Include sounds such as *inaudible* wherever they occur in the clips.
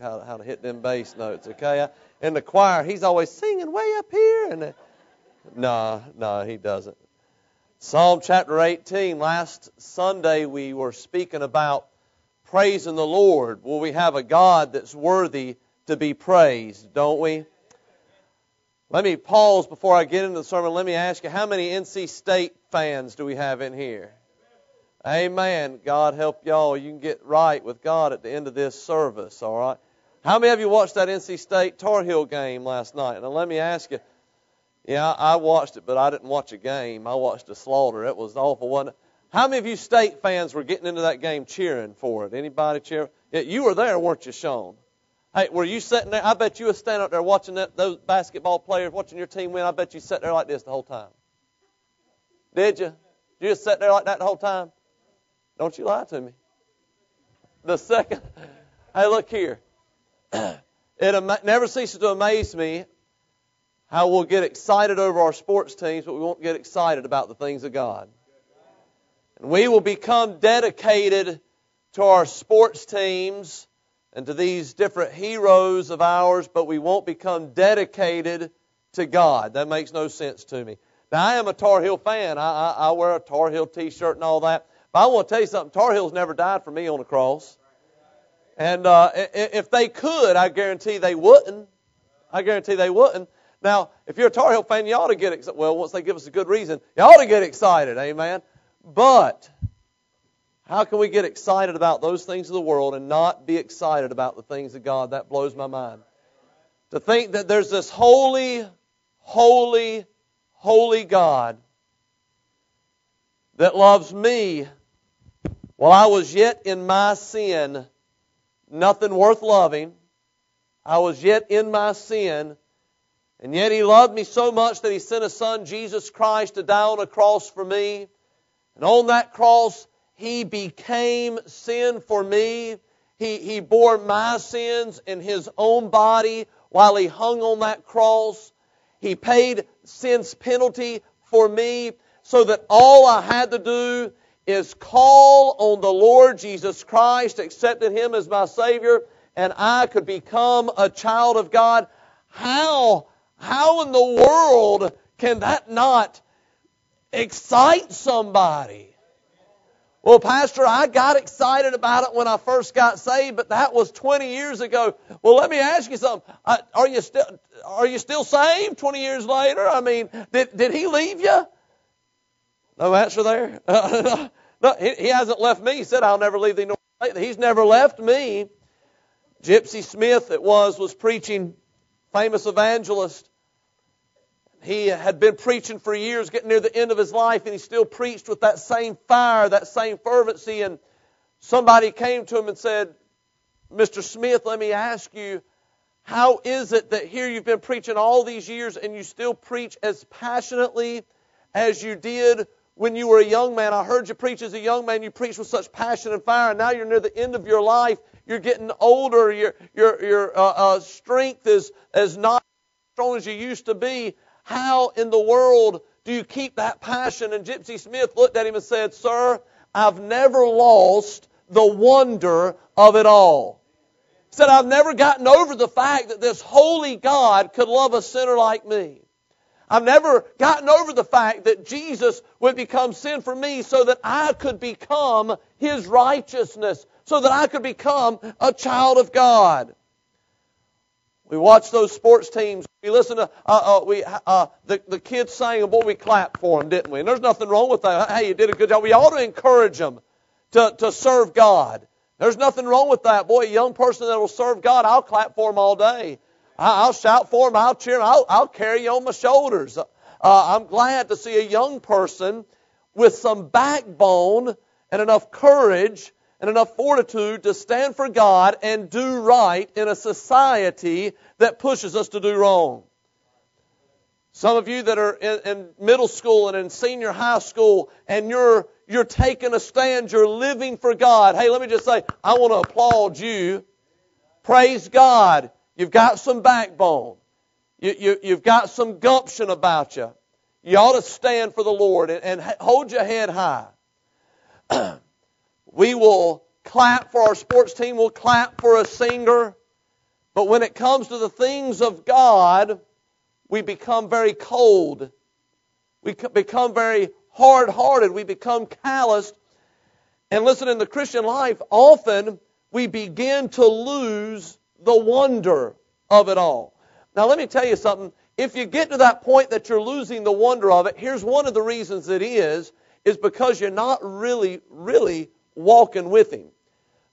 how, how to hit them bass notes, okay? In the choir, he's always singing way up here. and No, no, nah, he doesn't. Psalm chapter 18, last Sunday we were speaking about praising the Lord. Well, we have a God that's worthy to be praised, don't we? Let me pause before I get into the sermon. Let me ask you, how many NC State fans do we have in here? Amen. God help y'all. You can get right with God at the end of this service, all right? How many of you watched that NC State Tar Heel game last night? Now, let me ask you. Yeah, I watched it, but I didn't watch a game. I watched a slaughter. It was awful, it? How many of you State fans were getting into that game cheering for it? Anybody cheer? Yeah, you were there, weren't you, Sean? Hey, were you sitting there? I bet you were standing up there watching that, those basketball players, watching your team win. I bet you sat there like this the whole time. Did you? You just sit there like that the whole time? Don't you lie to me. The second, *laughs* hey, look here. It am- never ceases to amaze me how we'll get excited over our sports teams, but we won't get excited about the things of God. And we will become dedicated to our sports teams and to these different heroes of ours, but we won't become dedicated to God. That makes no sense to me. Now, I am a Tar Heel fan. I, I, I wear a Tar Heel t shirt and all that. But I want to tell you something. Tar Heels never died for me on the cross. And uh, if they could, I guarantee they wouldn't. I guarantee they wouldn't. Now, if you're a Tar Heel fan, you ought to get excited. Well, once they give us a good reason, you ought to get excited. Amen. But how can we get excited about those things of the world and not be excited about the things of God? That blows my mind. To think that there's this holy, holy, holy God that loves me while I was yet in my sin, nothing worth loving, I was yet in my sin, and yet He loved me so much that He sent His Son, Jesus Christ, to die on a cross for me. And on that cross, He became sin for me. He, he bore my sins in His own body while He hung on that cross. He paid sin's penalty for me so that all I had to do is call on the Lord Jesus Christ, accepted Him as my Savior, and I could become a child of God. How, how in the world can that not excite somebody? Well, Pastor, I got excited about it when I first got saved, but that was 20 years ago. Well, let me ask you something. Uh, are you still, are you still saved 20 years later? I mean, did, did he leave you? No answer there? *laughs* no, he, he hasn't left me. He said, I'll never leave thee nor He's never left me. Gypsy Smith, it was, was preaching, famous evangelist. He had been preaching for years, getting near the end of his life, and he still preached with that same fire, that same fervency. And somebody came to him and said, Mr. Smith, let me ask you, how is it that here you've been preaching all these years and you still preach as passionately as you did when you were a young man. I heard you preach as a young man. You preached with such passion and fire. And now you're near the end of your life. You're getting older. Your your your uh, uh, strength is is not as strong as you used to be. How in the world do you keep that passion? And Gypsy Smith looked at him and said, "Sir, I've never lost the wonder of it all." He said, "I've never gotten over the fact that this holy God could love a sinner like me." I've never gotten over the fact that Jesus would become sin for me so that I could become His righteousness, so that I could become a child of God. We watch those sports teams. We listen to uh, uh, we uh, the the kids and boy, we clapped for them, didn't we? And there's nothing wrong with that. Hey, you did a good job. We ought to encourage them to to serve God. There's nothing wrong with that. Boy, a young person that will serve God, I'll clap for them all day. I'll shout for them. I'll cheer them. I'll, I'll carry you on my shoulders. Uh, I'm glad to see a young person with some backbone and enough courage and enough fortitude to stand for God and do right in a society that pushes us to do wrong. Some of you that are in, in, middle school and in senior high school and you're, you're taking a stand, you're living for God. Hey, let me just say, I want to applaud you. Praise God. You've got some backbone. You, you, you've got some gumption about you. You ought to stand for the Lord and, and hold your head high. *clears throat* we will clap for our sports team. We'll clap for a singer. But when it comes to the things of God, we become very cold. We become very hard hearted. We become calloused. And listen, in the Christian life, often we begin to lose the wonder of it all. Now, let me tell you something. If you get to that point that you're losing the wonder of it, here's one of the reasons it is, is because you're not really, really walking with Him.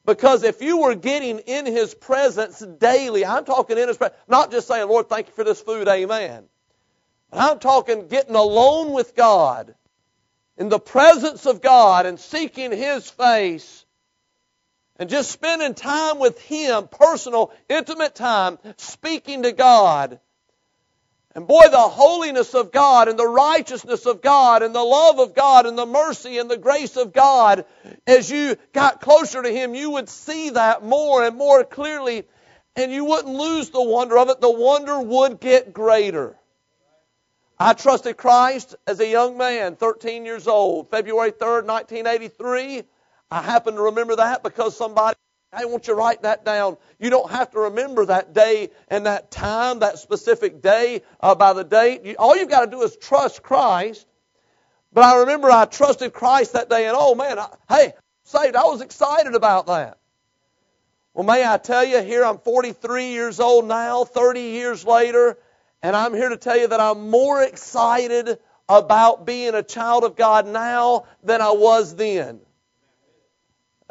Because if you were getting in His presence daily, I'm talking in His presence, not just saying, Lord, thank you for this food, amen. I'm talking getting alone with God, in the presence of God, and seeking His face, and just spending time with Him, personal, intimate time, speaking to God and boy, the holiness of God and the righteousness of God and the love of God and the mercy and the grace of God, as you got closer to Him, you would see that more and more clearly and you wouldn't lose the wonder of it. The wonder would get greater. I trusted Christ as a young man, 13 years old, February 3rd, 1983. I happen to remember that because somebody I want you to write that down. You don't have to remember that day and that time, that specific day uh, by the date. You, all you've got to do is trust Christ. But I remember I trusted Christ that day, and oh man, I, hey, saved. I was excited about that. Well, may I tell you, here I'm 43 years old now, 30 years later, and I'm here to tell you that I'm more excited about being a child of God now than I was then.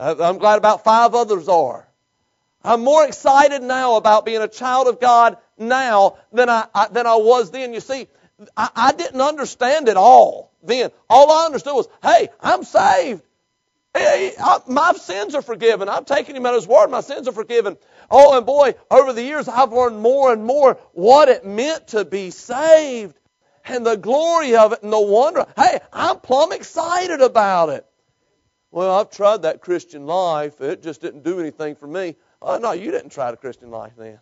Uh, I'm glad about five others are. I'm more excited now about being a child of God now than I, I than I was then. You see, I, I didn't understand it all then. All I understood was, hey, I'm saved. Hey, I, my sins are forgiven. I'm taking him at his word. My sins are forgiven. Oh, and boy, over the years, I've learned more and more what it meant to be saved and the glory of it and the wonder. Hey, I'm plumb excited about it. Well, I've tried that Christian life. It just didn't do anything for me. Oh, no, you didn't try the Christian life then.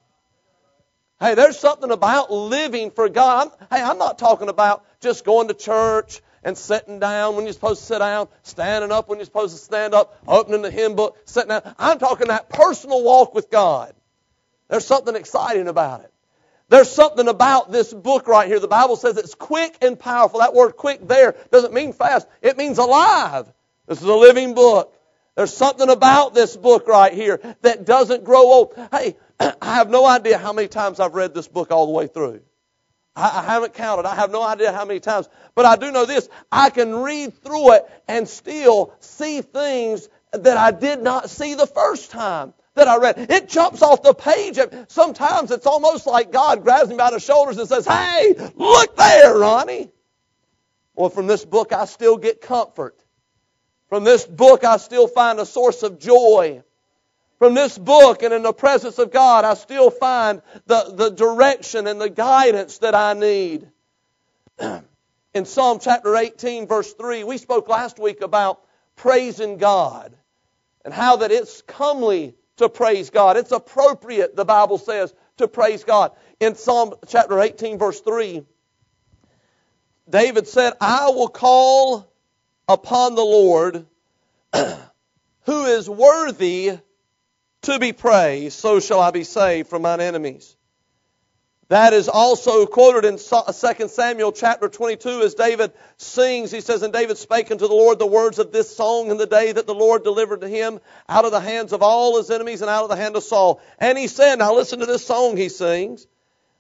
Hey, there's something about living for God. I'm, hey, I'm not talking about just going to church and sitting down when you're supposed to sit down, standing up when you're supposed to stand up, opening the hymn book, sitting down. I'm talking that personal walk with God. There's something exciting about it. There's something about this book right here. The Bible says it's quick and powerful. That word quick there doesn't mean fast. It means alive. This is a living book. There's something about this book right here that doesn't grow old. Hey, *clears throat* I have no idea how many times I've read this book all the way through. I, haven't counted. I have no idea how many times. But I do know this. I can read through it and still see things that I did not see the first time that I read. It jumps off the page. Sometimes it's almost like God grabs me by the shoulders and says, Hey, look there, Ronnie. Well, from this book, I still get comfort. From this book, I still find a source of joy. From this book and in the presence of God, I still find the, the direction and the guidance that I need. *clears throat* in Psalm chapter 18, verse 3, we spoke last week about praising God and how that it's comely to praise God. It's appropriate, the Bible says, to praise God. In Psalm chapter 18, verse 3, David said, I will call upon the Lord *clears throat* who is worthy to be praised, so shall I be saved from mine enemies. That is also quoted in 2 Samuel chapter 22 as David sings. He says, And David spake unto the Lord the words of this song in the day that the Lord delivered to him out of the hands of all his enemies and out of the hand of Saul. And he said, Now listen to this song he sings.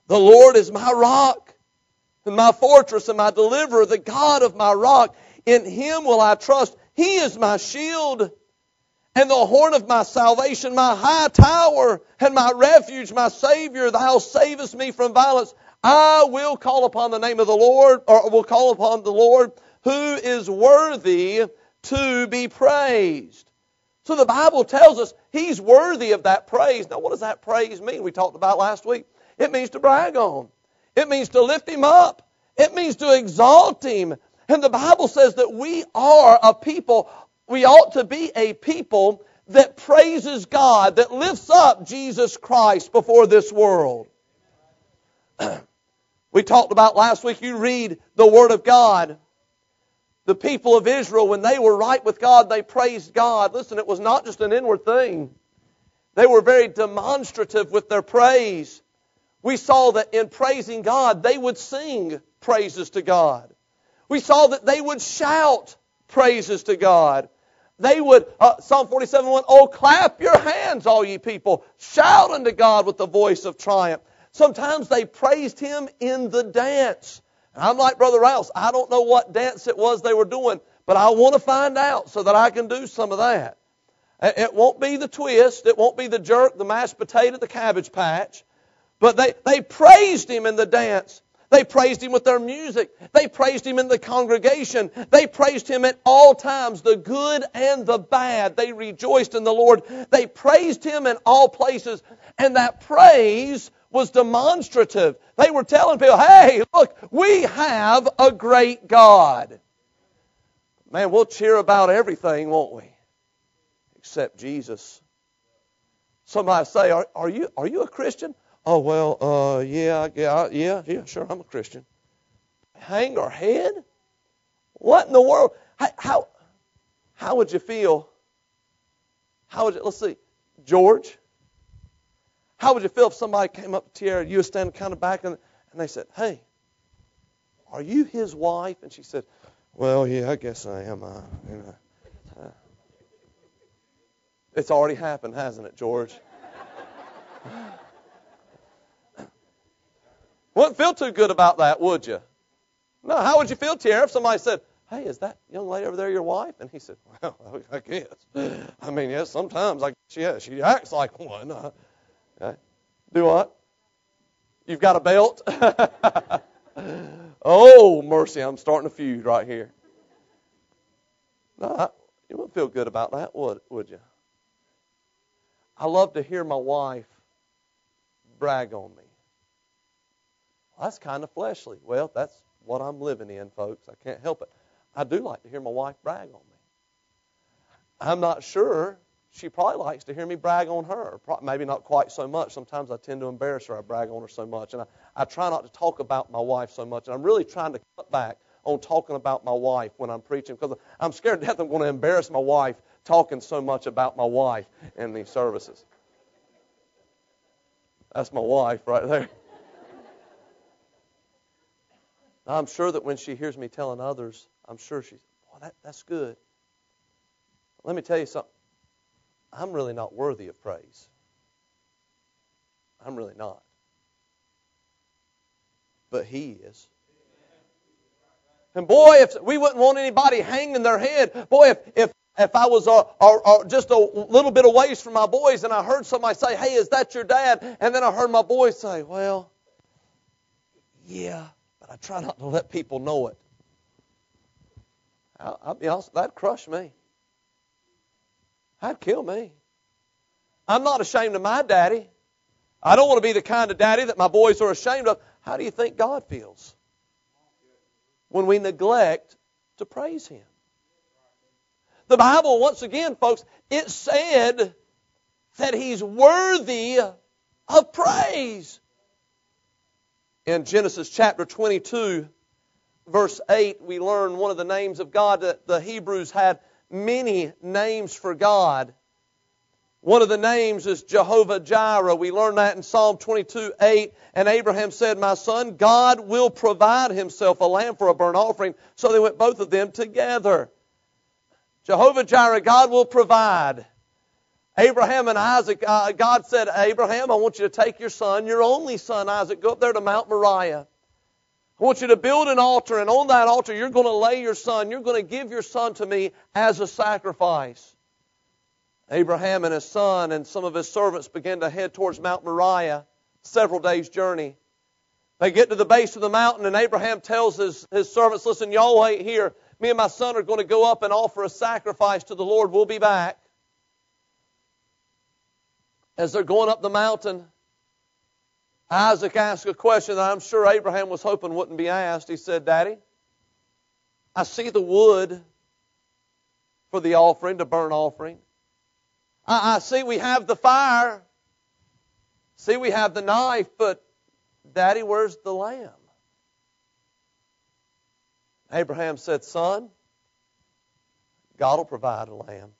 The Lord is my rock and my fortress and my deliverer, the God of my rock. In him will I trust. He is my shield and the horn of my salvation, my high tower and my refuge, my Savior. Thou savest me from violence. I will call upon the name of the Lord, or will call upon the Lord who is worthy to be praised. So the Bible tells us He's worthy of that praise. Now, what does that praise mean? We talked about last week. It means to brag on. It means to lift Him up. It means to exalt Him. And the Bible says that we are a people, we ought to be a people that praises God, that lifts up Jesus Christ before this world. *clears throat* we talked about last week, you read the Word of God. The people of Israel, when they were right with God, they praised God. Listen, it was not just an inward thing. They were very demonstrative with their praise. We saw that in praising God, they would sing praises to God. We saw that they would shout praises to God. They would, uh, Psalm 47 1, oh, clap your hands, all ye people. Shout unto God with the voice of triumph. Sometimes they praised Him in the dance. And I'm like Brother Rouse, I don't know what dance it was they were doing, but I want to find out so that I can do some of that. It won't be the twist, it won't be the jerk, the mashed potato, the cabbage patch. But they, they praised Him in the dance. They praised him with their music. They praised him in the congregation. They praised him at all times, the good and the bad. They rejoiced in the Lord. They praised him in all places. And that praise was demonstrative. They were telling people, hey, look, we have a great God. Man, we'll cheer about everything, won't we? Except Jesus. Somebody say, are, are, you, are you a Christian? Oh, well, uh, yeah, yeah, yeah, yeah, sure, I'm a Christian. Hang our head? What in the world? How, how, would you feel? How would you, let's see, George, how would you feel if somebody came up to you and you were standing kind of back and, and they said, hey, are you his wife? And she said, well, yeah, I guess I am. Uh, you know, uh, it's already happened, hasn't it, George? Wouldn't feel too good about that, would you? No, how would you feel, Tierra, if somebody said, Hey, is that young lady over there your wife? And he said, Well, *laughs* I guess. I mean, yes, sometimes I guess, yeah, she acts like one. Uh, okay. Do what? You've got a belt? *laughs* oh, mercy, I'm starting a feud right here. No, I, you wouldn't feel good about that, would, would you? I love to hear my wife brag on me. That's kind of fleshly. Well, that's what I'm living in, folks. I can't help it. I do like to hear my wife brag on me. I'm not sure. She probably likes to hear me brag on her. Maybe not quite so much. Sometimes I tend to embarrass her. I brag on her so much. And I, I try not to talk about my wife so much. And I'm really trying to cut back on talking about my wife when I'm preaching because I'm scared to death I'm going to embarrass my wife talking so much about my wife in these services. That's my wife right there. I'm sure that when she hears me telling others, I'm sure she's, well, that, that's good. Let me tell you something. I'm really not worthy of praise. I'm really not. But He is. And boy, if we wouldn't want anybody hanging their head, boy, if, if, if I was uh, uh, uh, just a little bit away from my boys and I heard somebody say, hey, is that your dad? And then I heard my boys say, well, yeah. But I try not to let people know it. I'll, I'll be honest, that'd crush me. That'd kill me. I'm not ashamed of my daddy. I don't want to be the kind of daddy that my boys are ashamed of. How do you think God feels when we neglect to praise Him? The Bible, once again, folks, it said that He's worthy of praise in Genesis chapter 22, verse 8, we learn one of the names of God that the Hebrews had many names for God. One of the names is Jehovah Jireh. We learn that in Psalm 22, 8. And Abraham said, My son, God will provide himself a lamb for a burnt offering. So they went both of them together. Jehovah Jireh, God will provide. Abraham and Isaac, uh, God said, Abraham, I want you to take your son, your only son, Isaac, go up there to Mount Moriah. I want you to build an altar, and on that altar, you're going to lay your son. You're going to give your son to me as a sacrifice. Abraham and his son and some of his servants began to head towards Mount Moriah, several days' journey. They get to the base of the mountain, and Abraham tells his, his servants, Listen, y'all wait here. Me and my son are going to go up and offer a sacrifice to the Lord. We'll be back as they're going up the mountain, Isaac asked a question that I'm sure Abraham was hoping wouldn't be asked. He said, Daddy, I see the wood for the offering, the burnt offering. I, I see we have the fire. See, we have the knife, but Daddy, where's the lamb? Abraham said, Son, God will provide a lamb.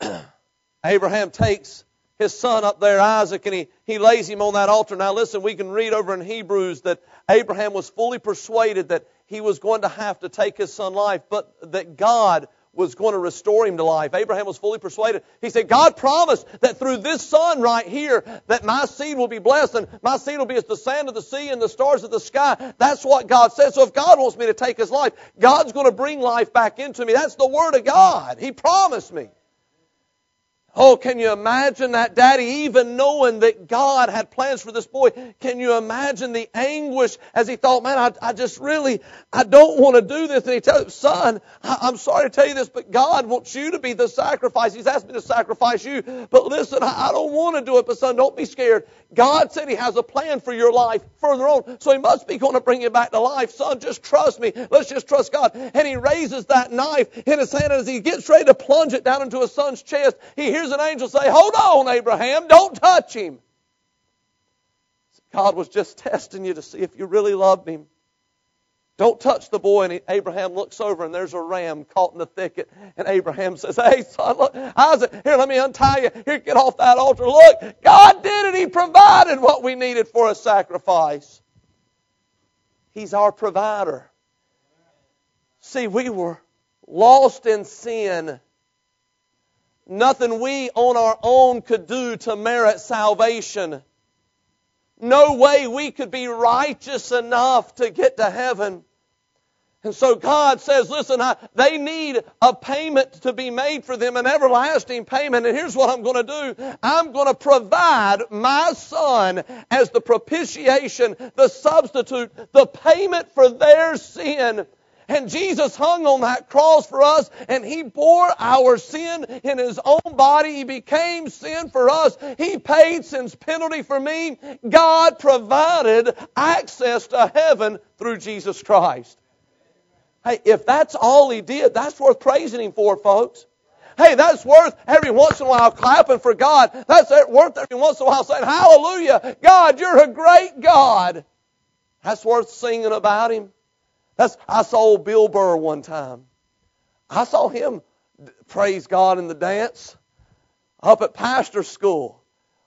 *clears throat* Abraham takes his son up there, Isaac, and he, he lays him on that altar. Now listen, we can read over in Hebrews that Abraham was fully persuaded that he was going to have to take his son life, but that God was going to restore him to life. Abraham was fully persuaded. He said, God promised that through this son right here, that my seed will be blessed and my seed will be as the sand of the sea and the stars of the sky. That's what God said. So if God wants me to take his life, God's going to bring life back into me. That's the word of God. He promised me. Oh, can you imagine that daddy even knowing that God had plans for this boy? Can you imagine the anguish as he thought, man, I, I just really, I don't want to do this. And he tells him, son, I, am sorry to tell you this, but God wants you to be the sacrifice. He's asked me to sacrifice you. But listen, I, I don't want to do it. But son, don't be scared. God said he has a plan for your life further on. So he must be going to bring you back to life. Son, just trust me. Let's just trust God. And he raises that knife in his hand and as he gets ready to plunge it down into his son's chest, he hears hears an angel say, Hold on, Abraham, don't touch him. God was just testing you to see if you really loved him. Don't touch the boy. And Abraham looks over and there's a ram caught in the thicket. And Abraham says, Hey, son, look, Isaac, here, let me untie you. Here, get off that altar. Look, God did it. He provided what we needed for a sacrifice. He's our provider. See, we were lost in sin Nothing we on our own could do to merit salvation. No way we could be righteous enough to get to heaven. And so God says, listen, I, they need a payment to be made for them, an everlasting payment. And here's what I'm going to do. I'm going to provide my son as the propitiation, the substitute, the payment for their sin. And Jesus hung on that cross for us and He bore our sin in His own body. He became sin for us. He paid sin's penalty for me. God provided access to heaven through Jesus Christ. Hey, if that's all He did, that's worth praising Him for, folks. Hey, that's worth every once in a while clapping for God. That's worth every once in a while saying, Hallelujah, God, you're a great God. That's worth singing about Him. That's, I saw old Bill Burr one time. I saw him praise God in the dance up at pastor school.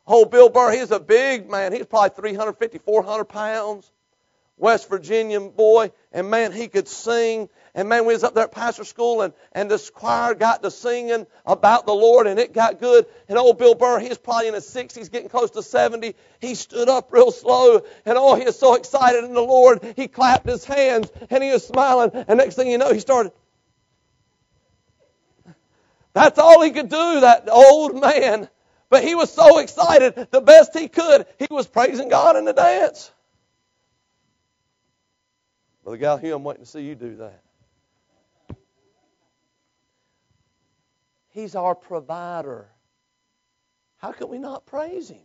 Oh, Bill Burr, he's a big man. He's probably 350, 400 pounds. West Virginia boy. And man, he could sing. And man, we was up there at pastor school and, and this choir got to singing about the Lord and it got good. And old Bill Burr, he's probably in his 60s, getting close to 70. He stood up real slow and oh, he was so excited in the Lord. He clapped his hands and he was smiling. And next thing you know, he started. That's all he could do, that old man. But he was so excited, the best he could, he was praising God in the dance. Brother Hugh, I'm waiting to see you do that. He's our provider. How can we not praise Him?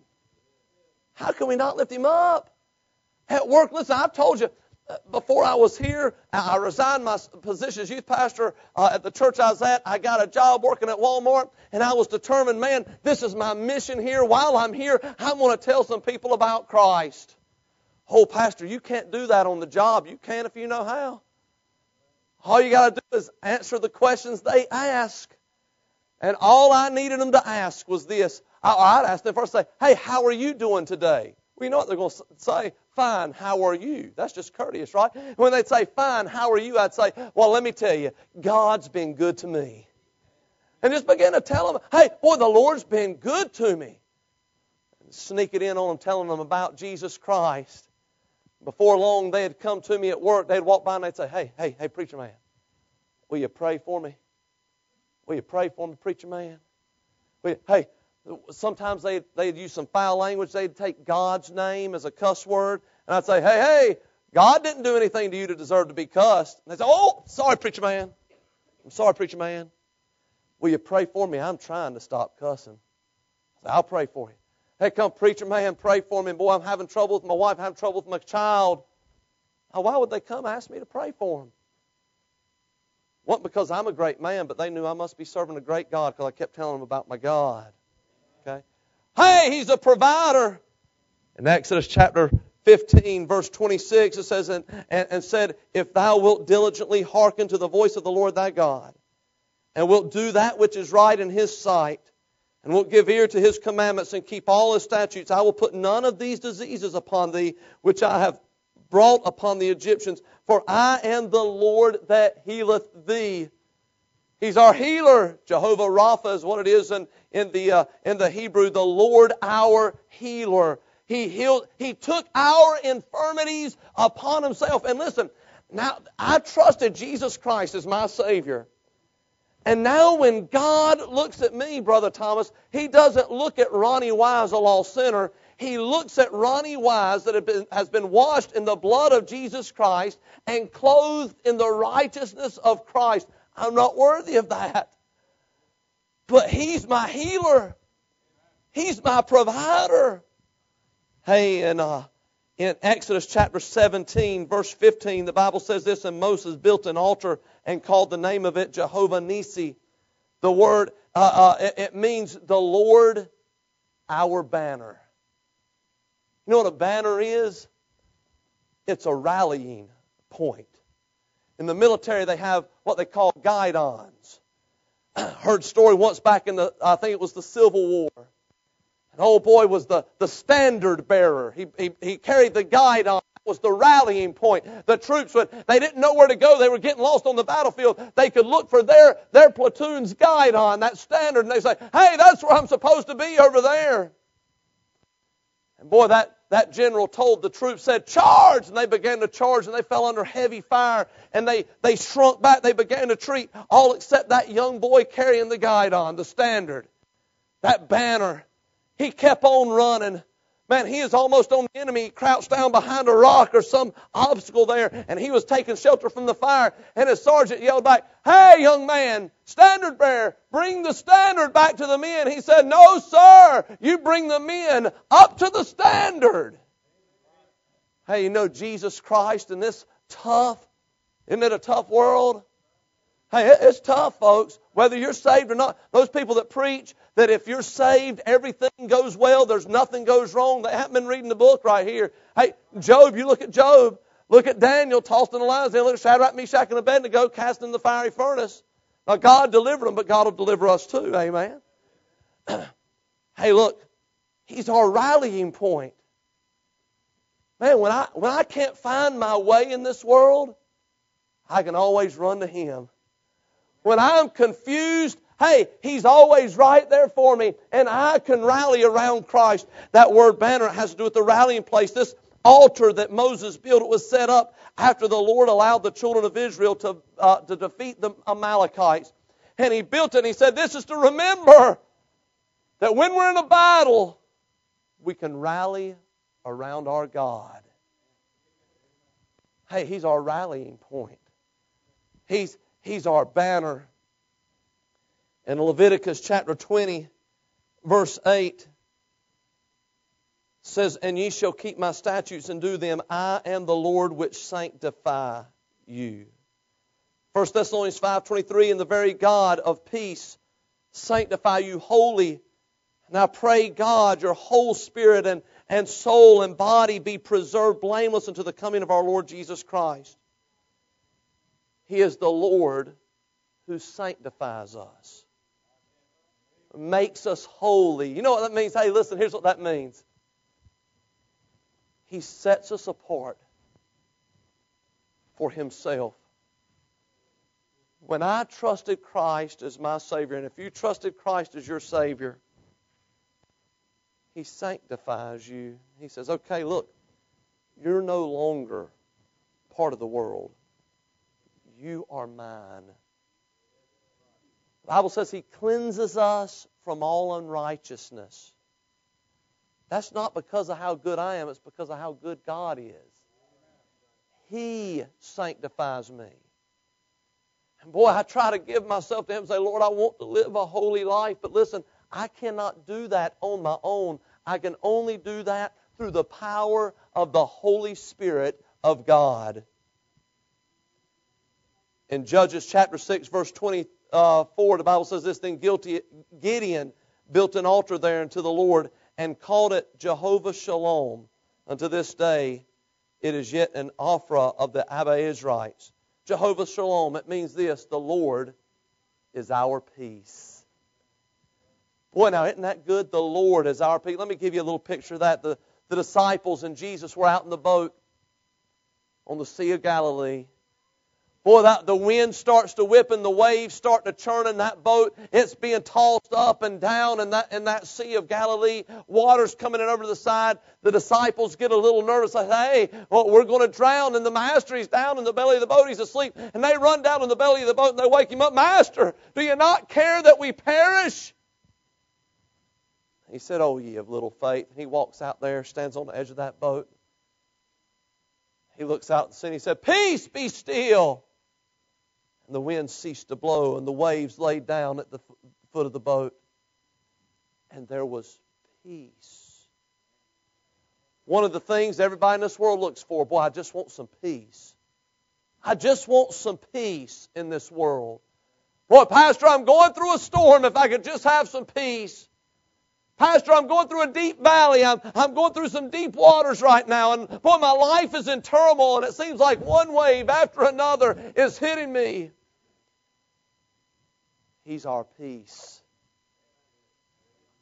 How can we not lift Him up? At work, listen, I've told you, uh, before I was here, I resigned my position as youth pastor uh, at the church I was at. I got a job working at Walmart, and I was determined, man, this is my mission here. While I'm here, I'm going to tell some people about Christ. Oh, Pastor, you can't do that on the job. You can if you know how. All you got to do is answer the questions they ask. And all I needed them to ask was this. I, would ask them first, say, hey, how are you doing today? Well, you know what they're going to say? Fine, how are you? That's just courteous, right? When they'd say, fine, how are you? I'd say, well, let me tell you, God's been good to me. And just begin to tell them, hey, boy, the Lord's been good to me. And sneak it in on them, telling them about Jesus Christ. Before long, they'd come to me at work. They'd walk by and they'd say, hey, hey, hey, preacher man, will you pray for me? Will you pray for me, preacher man? You, hey, sometimes they'd, they'd use some foul language. They'd take God's name as a cuss word. And I'd say, hey, hey, God didn't do anything to you to deserve to be cussed. And they'd say, oh, sorry, preacher man. I'm sorry, preacher man. Will you pray for me? I'm trying to stop cussing. I'll pray for you. Hey, come, preacher man, pray for me. boy, I'm having trouble with my wife, having trouble with my child. Why would they come ask me to pray for them? Wasn't because I'm a great man, but they knew I must be serving a great God because I kept telling them about my God. Okay? Hey, He's a provider. In Exodus chapter 15, verse 26, it says, and, and, and said, If thou wilt diligently hearken to the voice of the Lord thy God, and wilt do that which is right in His sight, and wilt give ear to his commandments and keep all his statutes, I will put none of these diseases upon thee which I have brought upon the Egyptians, for I am the Lord that healeth thee. He's our healer. Jehovah Rapha is what it is in, in, the, uh, in the Hebrew, the Lord our healer. He healed, he took our infirmities upon himself. And listen, now I trusted Jesus Christ as my Savior. And now when God looks at me, Brother Thomas, he doesn't look at Ronnie Wise, a lost sinner. He looks at Ronnie Wise that been, has been washed in the blood of Jesus Christ and clothed in the righteousness of Christ. I'm not worthy of that. But He's my healer. He's my provider. Hey, and uh, in Exodus chapter 17, verse 15, the Bible says this, and Moses built an altar and called the name of it Jehovah Nissi. The word, uh, uh, it, it means the Lord our banner. You know what a banner is? It's a rallying point. In the military, they have what they call guidons. *clears throat* Heard story once back in the, I think it was the Civil War. An old oh, boy was the, the standard bearer. He, he, he carried the guidon. That was the rallying point. The troops, would, they didn't know where to go. They were getting lost on the battlefield. They could look for their, their platoon's guidon, that standard, and they say, hey, that's where I'm supposed to be over there. And boy, that, that general told the troops, said, charge! And they began to charge and they fell under heavy fire and they, they shrunk back. They began to treat all except that young boy carrying the guidon, the standard, that banner. He kept on running. Man, he is almost on the enemy. He crouched down behind a rock or some obstacle there, and he was taking shelter from the fire. And his sergeant yelled back, Hey, young man, standard bearer, bring the standard back to the men. He said, No, sir, you bring the men up to the standard. Hey, you know Jesus Christ in this tough, isn't it a tough world? Hey, it's tough, folks, whether you're saved or not. Those people that preach that if you're saved, everything goes well, there's nothing goes wrong. They haven't been reading the book right here. Hey, Job, you look at Job. Look at Daniel tossed in the lions. Then look at Shadrach, Meshach, and Abednego cast in the fiery furnace. Now, God delivered them, but God will deliver us too. Amen. *clears throat* hey, look, He's our rallying point. Man, when I, when I can't find my way in this world, I can always run to Him. When I'm confused, hey, He's always right there for me, and I can rally around Christ. That word banner has to do with the rallying place. This altar that Moses built it was set up after the Lord allowed the children of Israel to, uh, to defeat the Amalekites. And he built it and he said, This is to remember that when we're in a battle, we can rally around our God. Hey, He's our rallying point. He's, he's our banner. In Leviticus chapter 20, verse 8, says, And ye shall keep my statutes and do them. I am the Lord which sanctify you. 1 Thessalonians 5.23, And the very God of peace sanctify you wholly. And I pray, God, your whole spirit and, and soul and body be preserved blameless unto the coming of our Lord Jesus Christ. He is the Lord who sanctifies us, makes us holy. You know what that means? Hey, listen, here's what that means. He sets us apart for Himself. When I trusted Christ as my Savior, and if you trusted Christ as your Savior, He sanctifies you. He says, okay, look, you're no longer part of the world. You are mine. The Bible says He cleanses us from all unrighteousness. That's not because of how good I am, it's because of how good God is. He sanctifies me. And boy, I try to give myself to Him and say, Lord, I want to live a holy life. But listen, I cannot do that on my own. I can only do that through the power of the Holy Spirit of God. In Judges chapter 6, verse 24, the Bible says this Then Gideon built an altar there unto the Lord and called it Jehovah Shalom. Unto this day, it is yet an Ophrah of the Abiezrites. Jehovah Shalom, it means this the Lord is our peace. Boy, now isn't that good? The Lord is our peace. Let me give you a little picture of that. The, the disciples and Jesus were out in the boat on the Sea of Galilee. Boy, that, the wind starts to whip and the waves start to churn in that boat. It's being tossed up and down in that, in that Sea of Galilee. Water's coming in over the side. The disciples get a little nervous. Like, hey, well, we're going to drown. And the master, he's down in the belly of the boat. He's asleep. And they run down in the belly of the boat and they wake him up. Master, do you not care that we perish? He said, Oh, ye of little faith. He walks out there, stands on the edge of that boat. He looks out and he said, Peace, be still. And the wind ceased to blow, and the waves laid down at the foot of the boat. And there was peace. One of the things everybody in this world looks for, boy, I just want some peace. I just want some peace in this world. Boy, Pastor, I'm going through a storm. If I could just have some peace. Pastor, I'm going through a deep valley. I'm, I'm going through some deep waters right now. And boy, my life is in turmoil and it seems like one wave after another is hitting me. He's our peace.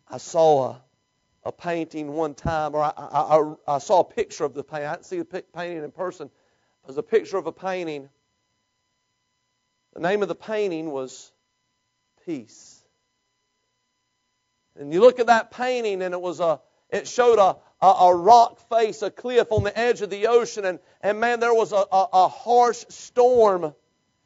I saw a, a painting one time, or I, I, I, saw a picture of the painting. I didn't see the painting in person. It was a picture of a painting. The name of the painting was Peace. And you look at that painting, and it was a it showed a, a, a, rock face, a cliff on the edge of the ocean, and, and man, there was a, a, a harsh storm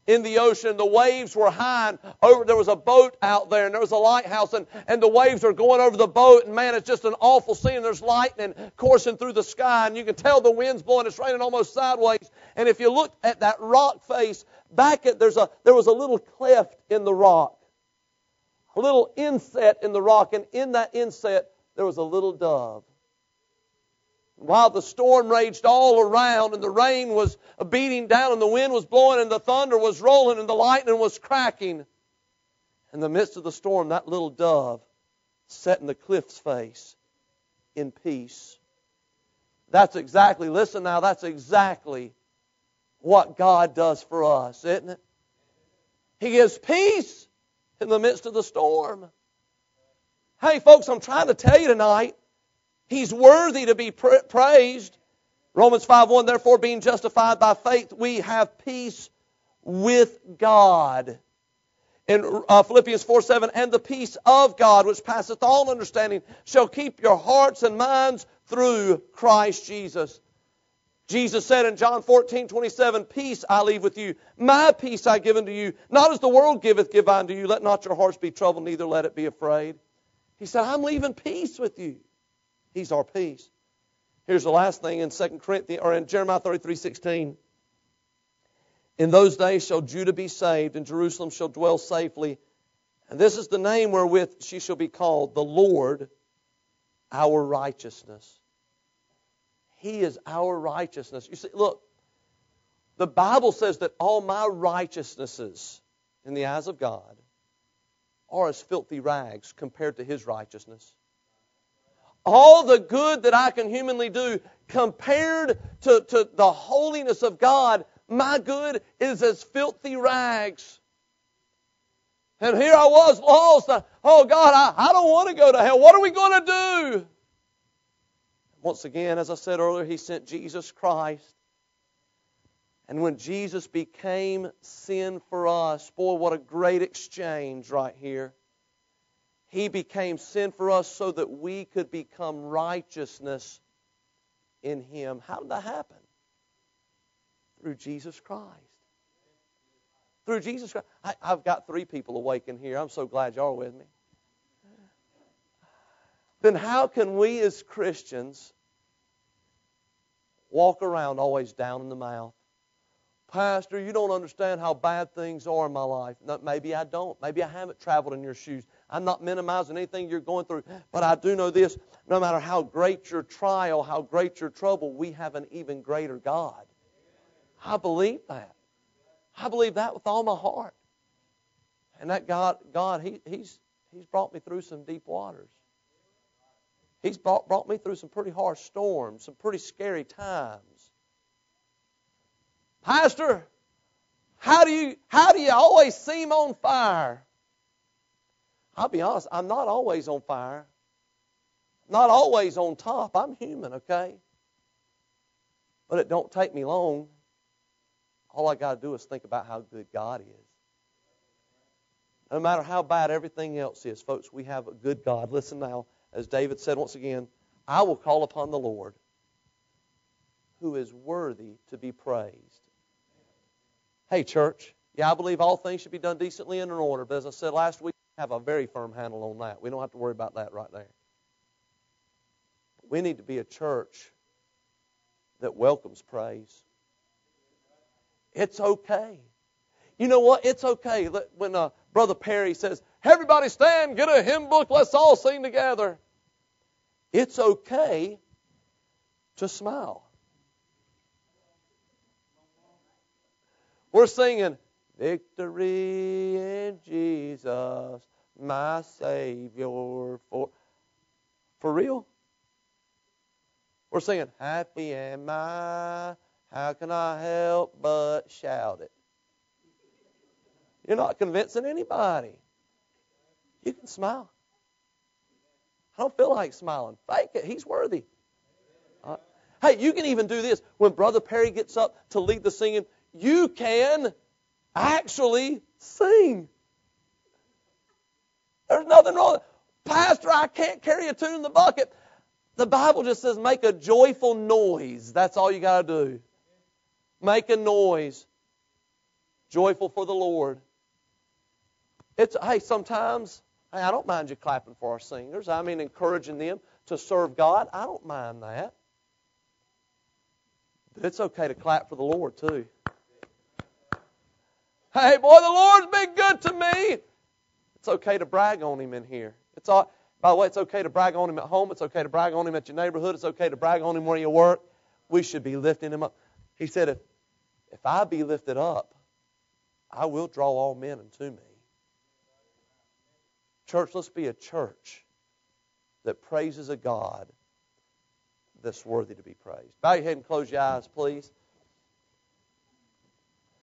in the ocean. The waves were high. And over, there was a boat out there, and there was a lighthouse, and, and the waves are going over the boat. And man, it's just an awful scene. There's lightning coursing through the sky, and you can tell the wind's blowing. It's raining almost sideways. And if you look at that rock face, back at there's a there was a little cleft in the rock a little inset in the rock, and in that inset there was a little dove. While the storm raged all around, and the rain was beating down, and the wind was blowing, and the thunder was rolling, and the lightning was cracking, in the midst of the storm, that little dove sat in the cliff's face in peace. That's exactly, listen now, that's exactly what God does for us, isn't it? He gives peace in the midst of the storm. Hey, folks, I'm trying to tell you tonight, He's worthy to be pra- praised. Romans 5 1, therefore, being justified by faith, we have peace with God. In uh, Philippians 4 7, and the peace of God, which passeth all understanding, shall keep your hearts and minds through Christ Jesus. Jesus said in John 14, 27, Peace I leave with you, my peace I give unto you. Not as the world giveth, give I unto you. Let not your hearts be troubled, neither let it be afraid. He said, I'm leaving peace with you. He's our peace. Here's the last thing in 2 Corinthians or in Jeremiah 33, 16. In those days shall Judah be saved, and Jerusalem shall dwell safely. And this is the name wherewith she shall be called, the Lord our righteousness. He is our righteousness. You see, look, the Bible says that all my righteousnesses in the eyes of God are as filthy rags compared to His righteousness. All the good that I can humanly do compared to, to the holiness of God, my good is as filthy rags. And here I was lost. oh God, I, I don't want to go to hell. What are we going to do? Once again, as I said earlier, He sent Jesus Christ. And when Jesus became sin for us, boy, what a great exchange right here. He became sin for us so that we could become righteousness in Him. How did that happen? Through Jesus Christ. Through Jesus Christ. I, have got three people awake in here. I'm so glad y'all are with me then how can we as Christians walk around always down in the mouth? Pastor, you don't understand how bad things are in my life. No, maybe I don't. Maybe I haven't traveled in your shoes. I'm not minimizing anything you're going through, but I do know this no matter how great your trial, how great your trouble, we have an even greater God. I believe that. I believe that with all my heart. And that God, God, he, He's He's brought me through some deep waters. He's brought, brought me through some pretty harsh storms, some pretty scary times. Pastor, how do you how do you always seem on fire? I'll be honest, I'm not always on fire. Not always on top. I'm human, okay? But it don't take me long. All I got to do is think about how good God is. No matter how bad everything else is, folks, we have a good God. Listen now, as David said once again, I will call upon the Lord who is worthy to be praised. Hey, church, yeah, I believe all things should be done decently and in order, but as I said last week, we have a very firm handle on that. We don't have to worry about that right there. We need to be a church that welcomes praise. It's okay. You know what? It's okay. When uh, Brother Perry says, Everybody stand, get a hymn book, let's all sing together. It's okay to smile. We're singing, Victory in Jesus, my Savior. For, for real? We're singing, Happy am I, how can I help but shout it? You're not convincing anybody. You can smile. I don't feel like smiling. Fake it. He's worthy. Uh, hey, you can even do this. When Brother Perry gets up to lead the singing, you can actually sing. There's nothing wrong. Pastor, I can't carry a tune in the bucket. The Bible just says make a joyful noise. That's all you got to do. Make a noise. Joyful for the Lord. It's hey, sometimes hey, I don't mind you clapping for our singers. I mean encouraging them to serve God. I don't mind that. But it's okay to clap for the Lord too. Hey, boy, the Lord's been good to me. It's okay to brag on him in here. It's all by the way, it's okay to brag on him at home. It's okay to brag on him at your neighborhood. It's okay to brag on him where you work. We should be lifting him up. He said, if, if I be lifted up, I will draw all men unto me. Church, let's be a church that praises a God that's worthy to be praised. Bow your head and close your eyes, please.